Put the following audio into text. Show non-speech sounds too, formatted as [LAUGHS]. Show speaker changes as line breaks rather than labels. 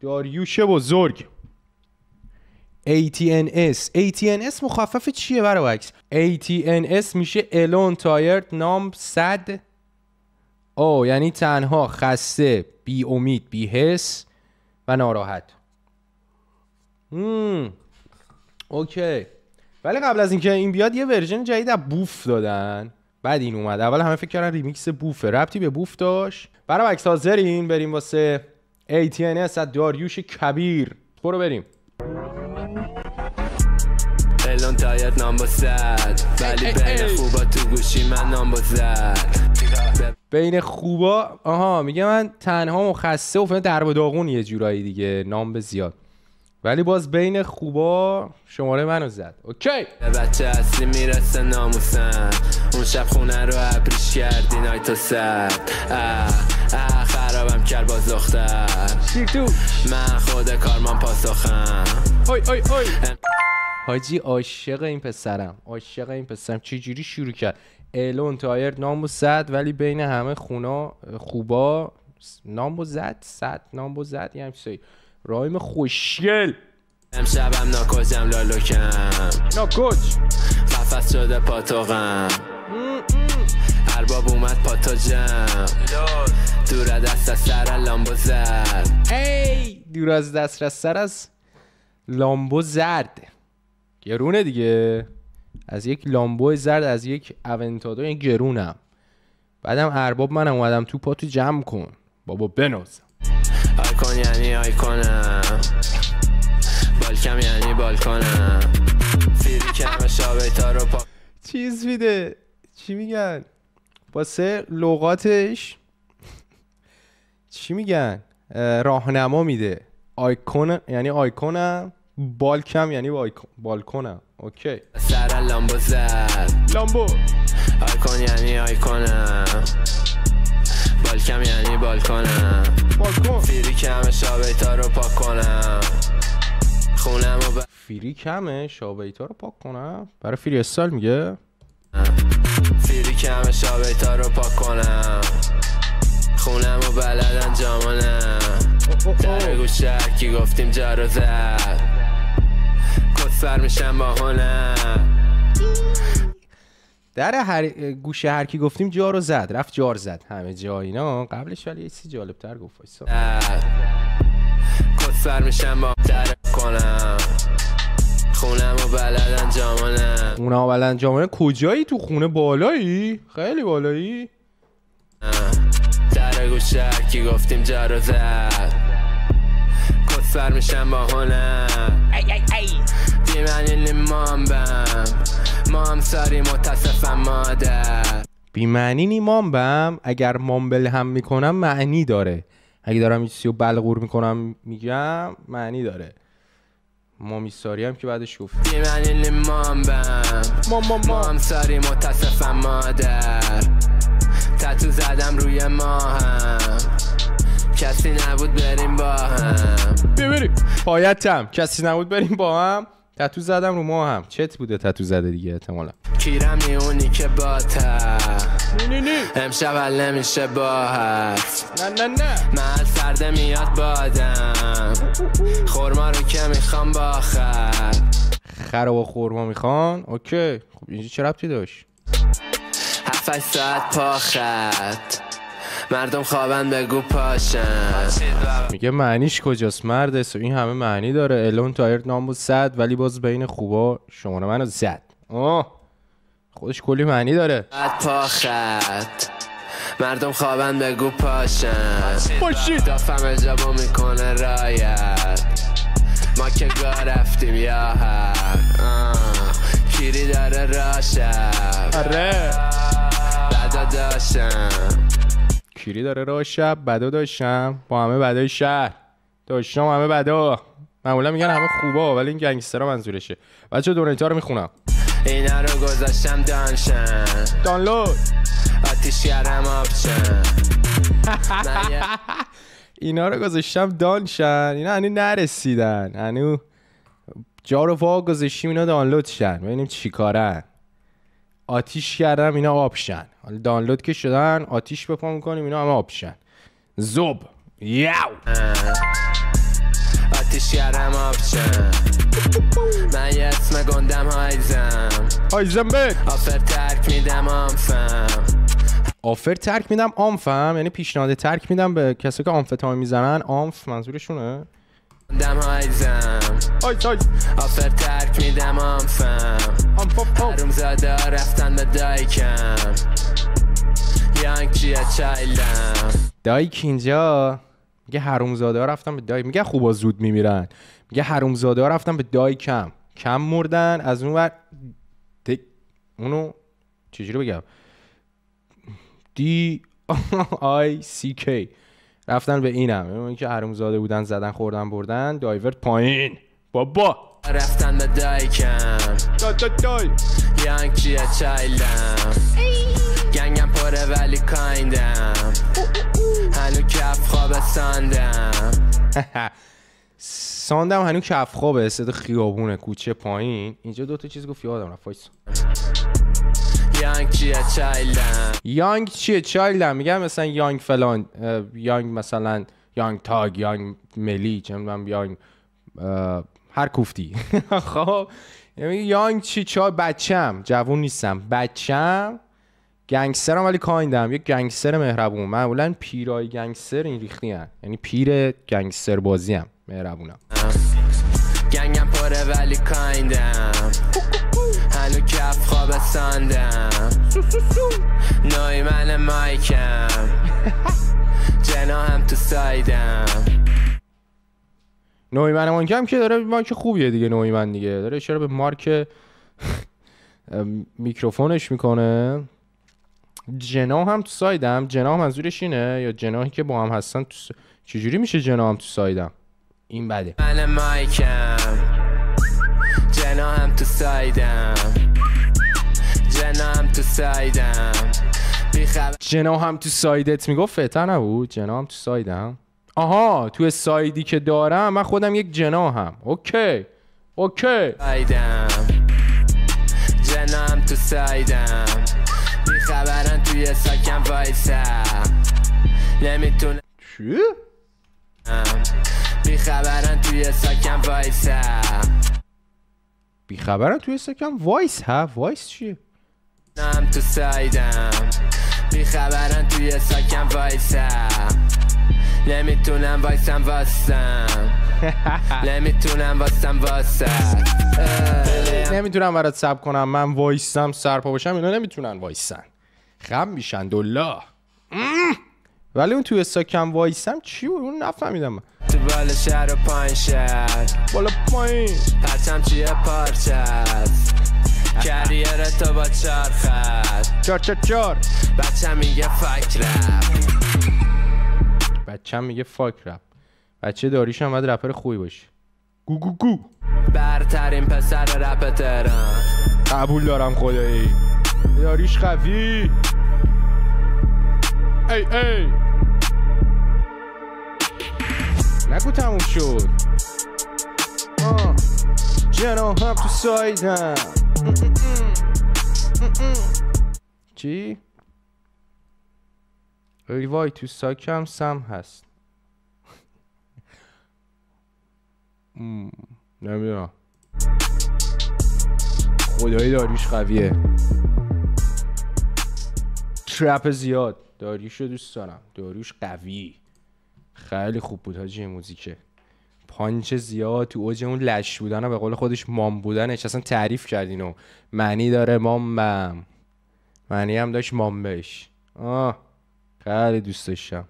داریوش بزرگ ATNS ATNS مخفف چیه برای عکس ATNS میشه alone tired numb sad او یعنی تنها خسته بی امید بی حس و ناراحت. هم. OK ولی قبل از اینکه این بیاد یه version جدید از بوف دادن. بعد این اومد. اول همه فکر کردن ریمیکس بوفه. ربطی به بوف داشت. برای عکس حاضرین بریم واسه ATNS از داریوش کبیر. برو بریم.
الان تایت نام با صد. ولی بین. خوبا تو گوشی من نام با زد.
بین خوبا آها میگه من تنها و خسته و فعلا در و داغون یه جورایی دیگه نام به زیاد. ولی باز بین خوبا شماره منو زد. اوکی.
بچه اصلی می‌رسه ناموسن. اون شب خونه رو ابریش کردی نایتو سد اه اه خرابم کرد باز دختر. من خود کارمان پاسخم.
اوی اوی اوی. حاجی عاشق این پسرم. عاشق این پسرم. چه جوری شروع کرد؟ الون تایر نامو زد ولی بین همه خونا خوبا نامو زد صد نامو زد یه همچین رایم خوشگل.
امشبم ناکجم لالوکم.
ناکوچ
قفص شده پاتوقم. ارباب اومد پاتوجم دور دست از سر لامبو زد.
ای دور از دسترس سر از لامبو زرد. گرونه دیگه. از یک لامبو زرد از یک اونتادو این گرونم. بعدم ارباب منم اومدم تو پاتو جمع کن. بابا بنازم
آیکون یعنی آیکونم. بالکم یعنی بالکنم فیری کم شابیتا رو پا
چیز میده. چی میگن؟ واسه لغاتش چی میگن؟ اه، راهنما میده. آیکون یعنی آیکونم بالکم یعنی بالکنم اوکی.
سر لامبو زد.
لامبو.
آیکون یعنی آیکونم بالکم یعنی بالکنم
بالکن.
فیری کم شابیتا رو پاک کنم. خونم و
فری کمه شابیتا رو پاک کنم. برای فری استایل میگه.
فیری شابیتا رو پاک کنم. خونم و بلدن جامانم در گوش کی گفتیم جا رو زد. کسفر میشم با هنم
در هر گوشه هر کی گفتیم جا رو زد. رفت جار زد. همه جا اینا. قبلش ولی یه چیزی جالب تر گفت وایسا.
کسفر میشم با در کنم. خونم و بلدن جامانم
اونا اول جامعه کجایی تو خونه؟ بالایی؟ خیلی بالایی.
در گوش کی گفتیم جا رو زد. کسفر میشم با هنم بیمنی مامبم ما هم ساری متصفم مادر.
بی معنی نی مامبم اگر مامبل هم می‌کنم معنی داره. اگه دارم یه چیزی رو بلغور می‌کنم میگم معنی داره. مامیساری هم که بعدش گفت. مام مام
ما هم ساری متصفم مادر. تتو زدم روی ماهم. کسی نبود بریم با هم.
ببریم پایتم. کسی نبود بریم با هم. تتو زدم رو ما هم چت بوده تتو زده دیگه احتمالا.
کیرم اونی که باتر امشب حل نمیشه باهت
نه نه نه.
محل سرده میاد بادم. خورما رو که می‌خوام باخر
خر. و خورما می‌خوان؟ اوکی. خب اینجا چه ربطی داشت؟
هفت ساعت پاخت مردم خوابن بگو پاشن.
میگه معنیش کجاست؟ مرد سو این همه معنی داره. الون تایر نام بود صد ولی باز بین خوبا شماره منو زد. آه. خودش کلی معنی داره.
پاخت. مردم خوابن بگو پاشن.
باشید
دافم اجابو می‌کنه رایت. ما که گاه رفتیم یا هر آه. کیری داره راشب
آره.
بدا داشتم.
کیری داره راه شب بدا داشتم. با همه بدای شهر. داشتم همه بدا. معمولا میگن همه خوبا ولی این گنگسترها منظورشه. بچه دونیتا رو می‌خونم.
اینا رو گذاشتم دانشن.
دانلود.
آتیش کردم آبچن [LAUGHS]
اینا رو گذاشتم دانشن. اینا هنو نرسیدن. هنو جا رو وا گذاشتیم اینا دانلود شن ببینیم چی کارن. آتیش کردم اینا آبشن. حالا دانلود که شدن آتیش بپا می‌کنیم اینا همه آبشن. زوب. یاو.
باشم من یه اسم گندم هایزم.
هایزنبرگ
آفر ترک میدم آنفم.
آفر ترک میدم آمفم یعنی پیشنهاد ترک میدم به کسی که آمفتامین می‌زنن. آمف منظورشونه؟
دم هایزم.
آیز آیز
آفر ترک میدم آنفم.
آمف آمف آمف.
حروم زاده رفتن به دایکم. یانگ چیه چایلم.
دایک اینجا. میگه حرومزاده ها رفتن به دایک میگه خوبا زود میمیرن. میگه حرومزاده ها رفتن به دایکم کم. مردن از اون ور دی... اونو چجوری بگم؟ دی آی سی کی. رفتن به اینم. اون که حرومزاده بودن زدن خوردن بردن دایورت پایین. بابا.
رفتن به دایکم
دا دا دای
یانگ چایلم. گنگم پره ولی کایندم. هنو کف خواب ساندم. [LAUGHS]
ساندم هنو کف خوابه صدا خیابونه کوچه پایین. اینجا دو تا چیز گفت یادم رفت وایسا.
یانگ چیه چایلم؟
یانگ چیه؟ چایلدم میگم مثلا یانگ فلان یانگ مثلا یانگ تاگ یانگ ملی چه می‌دونم یانگ هر کوفتی. [LAUGHS] خب یعنی یانگ چی؟ چا بچم. جوون نیستم. بچم گنگسترم ولی کایندم یک گنگستر مهربون. معمولا پیرای گنگستر این ریختی هن. یعنی پیر گنگستر بازی هم مهربونم
گنگم پره ولی کایندم هنو کف خواب ساندم نوی من مایکم جنا هم تو سایدم
نوعی من مانک هم که داره مارک خوبیه دیگه نوعی من دیگه. داره چرا به مارک [LAUGHS] میکروفونش می‌کنه. جنا هم تو سایدم؟ جنا منظورش اینه؟ یا جناهی که با هم هستن تو س... چجوری میشه جنا هم تو سایدم؟ این بده.
من مایکم. جنا هم تو سایدم. جنا هم تو سایدم. بیخبر
جنا هم تو سایدت می‌گفت فتا نبود؟ جنا هم تو سایدم. آها تو سایدی که دارم من خودم یک جنا هم اوکی. اوکی.
سایدم. جنا هم تو سایدم. توی ساکم وایسم نمی‌تونم
چی؟
بیخبرن توی ساکم وایسم
بیخبرم توی سکم؟ وایس ها؟ وایس چیه
هم تو سایدم بیخبرن توی ساکم [LAUGHS] وایسم نمی‌تونم وایسم واستم نمی‌تونم واستم واسم
نمی‌تونم برات سب کنم. من وایسم سرپا باشم اینا نمی‌تونن وایسن. خم میشن دولا ولی اون توی ساکم وایسم چی بود؟ اون نفهمیدم. من.
تو بال شهر و پایین شهر.
بالا پایین.
پرچم چیه؟ پارچه است کریر تو با چار خط.
چار چار چار
بچه میگه فک رپ.
بچم میگه فاک رپ. بچه داریش هم باید رپر خوبی باشه. گو گو گو.
برترین پسر رپ تهران.
قبول دارم خدایی. داریش قوی. ای ای. نگو تموم شد. جنا هم تو سایدم چی؟ ای وای تو ساکم سم هست. نمی‌دونم. خدایی داریوش قویه. ترپ زیاد. داریوش رو دوست دارم. داریوش قوی. خیلی خوب بود حاجی موزیکه. پانچ زیاد تو اوج اون لش بودن و به قول خودش مام بودنش. اصلا تعریف کردین و معنی داره مامم. معنی هم داشت مامبش آه. خیلی دوست داشتم.